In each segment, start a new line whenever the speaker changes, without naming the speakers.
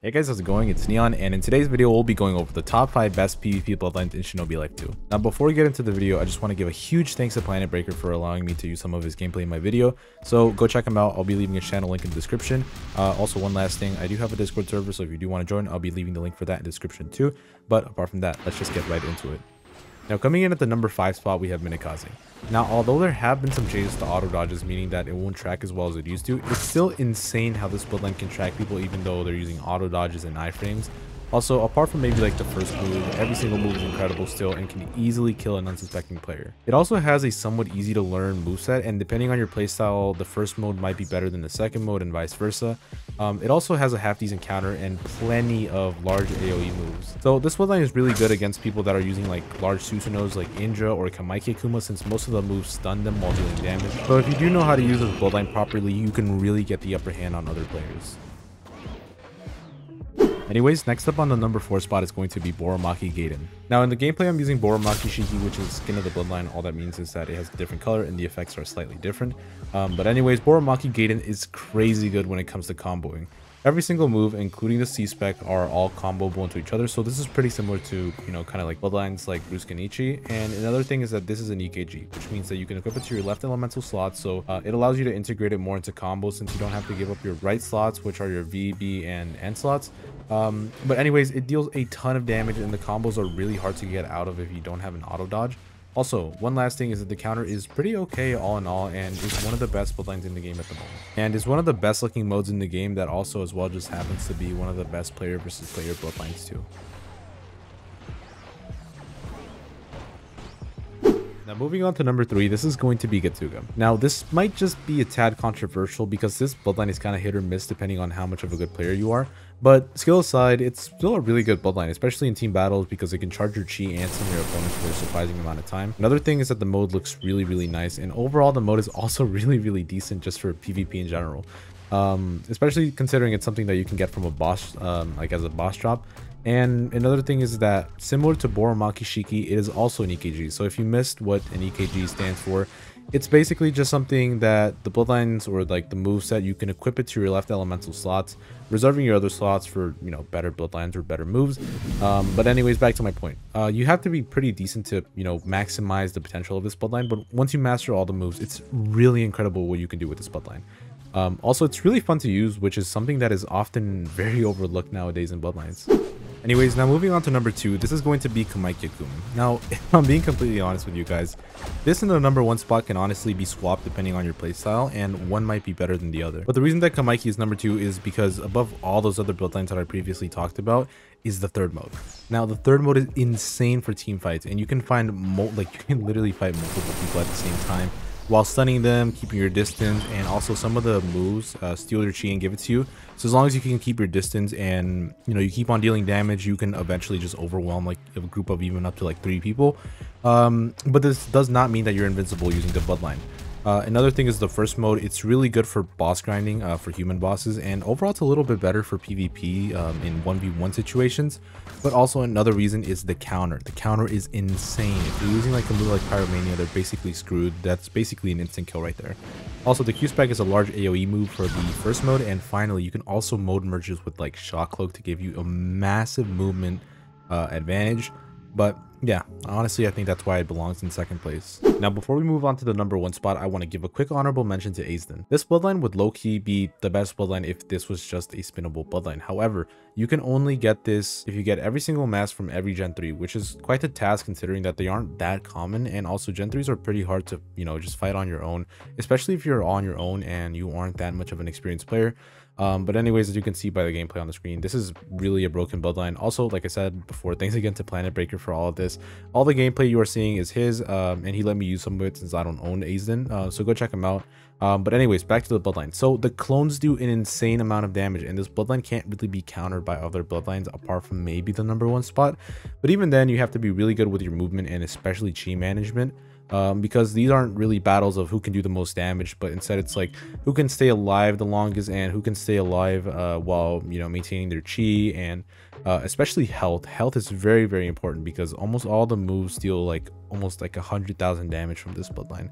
Hey guys, how's it going? It's Neon, and in today's video, we'll be going over the top 5 best PvP bloodlines in Shinobi Life 2. Now, before we get into the video, I just want to give a huge thanks to Planet Breaker for allowing me to use some of his gameplay in my video, so go check him out. I'll be leaving his channel link in the description. Uh, also, one last thing, I do have a Discord server, so if you do want to join, I'll be leaving the link for that in the description too. But apart from that, let's just get right into it. Now coming in at the number 5 spot we have Minakaze. Now although there have been some changes to auto dodges meaning that it won't track as well as it used to, it's still insane how this bloodline can track people even though they're using auto dodges and iframes. Also, apart from maybe like the first move, every single move is incredible still and can easily kill an unsuspecting player. It also has a somewhat easy to learn moveset and depending on your playstyle, the first mode might be better than the second mode and vice versa. Um, it also has a half decent counter and plenty of large AoE moves. So this bloodline is really good against people that are using like large Susanos like Indra or Kamaiki Akuma since most of the moves stun them while dealing damage. So if you do know how to use this bloodline properly, you can really get the upper hand on other players. Anyways, next up on the number 4 spot is going to be Borumaki Gaiden. Now in the gameplay I'm using Borumaki Shiki, which is Skin of the Bloodline. All that means is that it has a different color and the effects are slightly different. Um, but anyways, Borumaki Gaiden is crazy good when it comes to comboing. Every single move, including the C-Spec, are all comboable into each other, so this is pretty similar to, you know, kind of like Bloodlines like Ichi. And another thing is that this is an EKG, which means that you can equip it to your left elemental slot, so uh, it allows you to integrate it more into combos since you don't have to give up your right slots, which are your V, B, and N slots. Um, but anyways, it deals a ton of damage and the combos are really hard to get out of if you don't have an auto dodge. Also, one last thing is that the counter is pretty okay all in all and is one of the best bloodlines in the game at the moment. And is one of the best looking modes in the game that also as well just happens to be one of the best player versus player bloodlines too. Now moving on to number 3, this is going to be Getsuga. Now this might just be a tad controversial because this bloodline is kind of hit or miss depending on how much of a good player you are. But skill aside, it's still a really good bloodline, especially in team battles because it can charge your chi and some your opponents for a surprising amount of time. Another thing is that the mode looks really, really nice and overall the mode is also really, really decent just for PvP in general. Um, especially considering it's something that you can get from a boss, um, like as a boss drop. And another thing is that similar to Borumakishiki, it is also an EKG. So if you missed what an EKG stands for, it's basically just something that the bloodlines or like the move set you can equip it to your left elemental slots, reserving your other slots for you know better bloodlines or better moves. Um, but anyways, back to my point. Uh, you have to be pretty decent to you know maximize the potential of this bloodline. But once you master all the moves, it's really incredible what you can do with this bloodline. Um, also, it's really fun to use, which is something that is often very overlooked nowadays in bloodlines. Anyways, now moving on to number two, this is going to be Kamaiki Akuma. Now, if I'm being completely honest with you guys, this in the number one spot can honestly be swapped depending on your playstyle, and one might be better than the other. But the reason that Kamaiki is number two is because above all those other build lines that I previously talked about, is the third mode. Now, the third mode is insane for team fights, and you can find, like, you can literally fight multiple people at the same time while stunning them, keeping your distance, and also some of the moves uh, steal your chi and give it to you. So as long as you can keep your distance and you know you keep on dealing damage, you can eventually just overwhelm like a group of even up to like three people. Um, but this does not mean that you're invincible using the bloodline. Uh, another thing is the first mode, it's really good for boss grinding uh, for human bosses and overall it's a little bit better for PvP um, in 1v1 situations. But also another reason is the counter. The counter is insane. If you're using like a move like Pyromania, they're basically screwed. That's basically an instant kill right there. Also, the Q-Spec is a large AoE move for the first mode. And finally, you can also mode merges with like Shock Cloak to give you a massive movement uh, advantage. But yeah, honestly, I think that's why it belongs in second place. Now, before we move on to the number one spot, I want to give a quick honorable mention to Azeden. This bloodline would low-key be the best bloodline if this was just a spinnable bloodline. However, you can only get this if you get every single mask from every Gen 3, which is quite a task considering that they aren't that common. And also Gen 3s are pretty hard to, you know, just fight on your own, especially if you're on your own and you aren't that much of an experienced player. Um, but anyways, as you can see by the gameplay on the screen, this is really a broken bloodline. Also, like I said before, thanks again to Planet Breaker for all of this. All the gameplay you are seeing is his, um, and he let me use some of it since I don't own Azeden. Uh, so go check him out. Um, but anyways, back to the bloodline. So the clones do an insane amount of damage, and this bloodline can't really be countered by other bloodlines apart from maybe the number one spot. But even then, you have to be really good with your movement and especially chi management um, because these aren't really battles of who can do the most damage, but instead it's like who can stay alive the longest and who can stay alive uh, while you know maintaining their chi and uh, especially health. Health is very very important because almost all the moves deal like almost like a hundred thousand damage from this bloodline.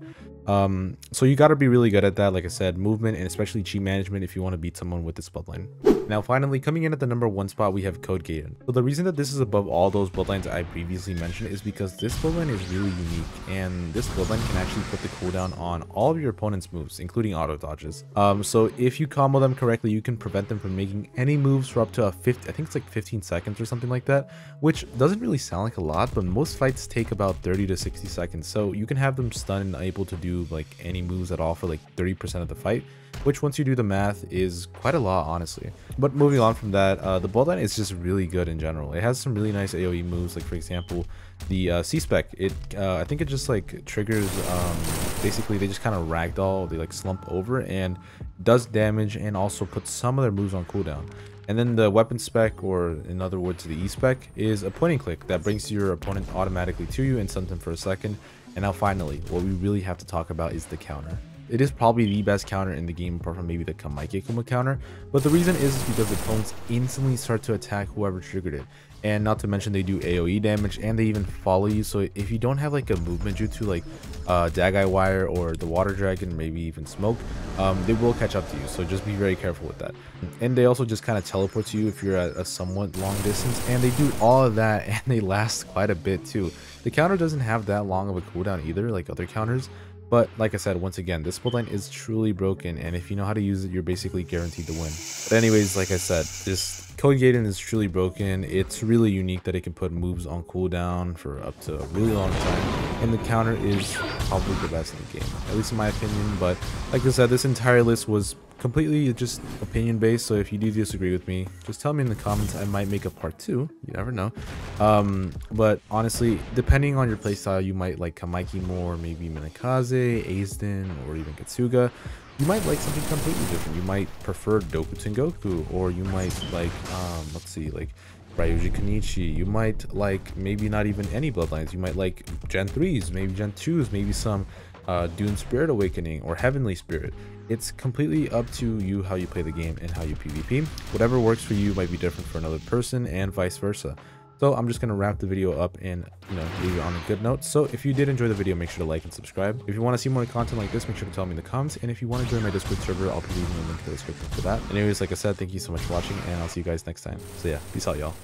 Um, so you got to be really good at that. Like I said, movement and especially chi management if you want to beat someone with this bloodline. Now, finally, coming in at the number one spot, we have Code Geass. So the reason that this is above all those bloodlines I previously mentioned is because this bloodline is really unique, and this bloodline can actually put the cooldown on all of your opponent's moves, including auto dodges. Um, so if you combo them correctly, you can prevent them from making any moves for up to a 50, I think it's like 15 seconds or something like that, which doesn't really sound like a lot, but most fights take about 30 to 60 seconds. So you can have them stunned and able to do like any moves at all for like 30% of the fight which once you do the math is quite a lot honestly. But moving on from that uh, the bloodline is just really good in general. It has some really nice aoe moves like for example the uh, c-spec it uh, i think it just like triggers um, basically they just kind of ragdoll they like slump over and does damage and also puts some of their moves on cooldown and then the weapon spec, or in other words, the E-spec, is a point and click that brings your opponent automatically to you and stuns them for a second. And now finally, what we really have to talk about is the counter. It is probably the best counter in the game apart from maybe the Kamaiki Akuma counter, but the reason is because the opponents instantly start to attack whoever triggered it. And not to mention they do AoE damage and they even follow you, so if you don't have like a movement jutsu like uh, Dagai Wire or the Water Dragon, maybe even Smoke, um, they will catch up to you, so just be very careful with that. And they also just kind of teleport to you if you're at a somewhat long distance, and they do all of that and they last quite a bit too. The counter doesn't have that long of a cooldown either like other counters, but like I said, once again, this bloodline is truly broken, and if you know how to use it, you're basically guaranteed to win. But anyways, like I said, this Code Gaiden is truly broken. It's really unique that it can put moves on cooldown for up to a really long time, and the counter is probably the best in the game, at least in my opinion. But like I said, this entire list was completely just opinion based so if you do disagree with me just tell me in the comments i might make a part two you never know um, but honestly depending on your playstyle you might like kamaiki more maybe minakaze Azeden, or even katsuga you might like something completely different you might prefer doku goku or you might like um, let's see like Ryuji Konichi. You might like maybe not even any bloodlines. You might like Gen 3s, maybe Gen 2s, maybe some uh, Dune Spirit Awakening or Heavenly Spirit. It's completely up to you how you play the game and how you PvP. Whatever works for you might be different for another person and vice versa. So I'm just going to wrap the video up and, you know, leave it on a good note. So if you did enjoy the video, make sure to like and subscribe. If you want to see more content like this, make sure to tell me in the comments. And if you want to join my Discord server, I'll be leaving a link in the description for that. Anyways, like I said, thank you so much for watching and I'll see you guys next time. So yeah, peace out, y'all.